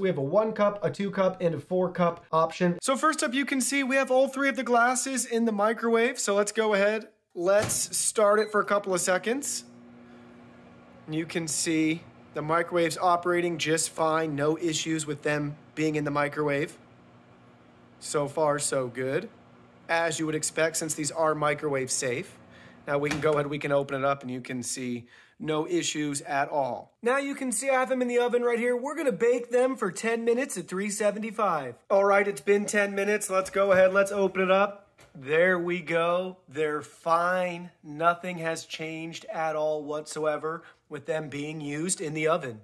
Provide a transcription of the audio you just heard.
We have a one cup, a two cup, and a four cup option. So first up, you can see we have all three of the glasses in the microwave. So let's go ahead. Let's start it for a couple of seconds. You can see the microwave's operating just fine. No issues with them being in the microwave. So far, so good. As you would expect, since these are microwave safe. Now we can go ahead, we can open it up and you can see no issues at all. Now you can see I have them in the oven right here. We're gonna bake them for 10 minutes at 375. All right, it's been 10 minutes. Let's go ahead, let's open it up. There we go. They're fine. Nothing has changed at all whatsoever with them being used in the oven.